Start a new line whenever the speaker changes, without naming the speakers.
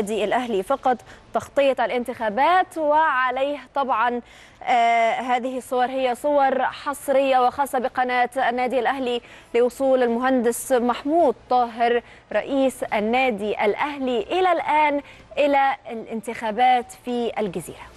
النادي الأهلي فقط تغطية الانتخابات وعليه طبعا آه هذه الصور. هي صور حصرية وخاصة بقناة النادي الأهلي لوصول المهندس محمود طاهر رئيس النادي الأهلي إلى الآن إلى الانتخابات في الجزيرة.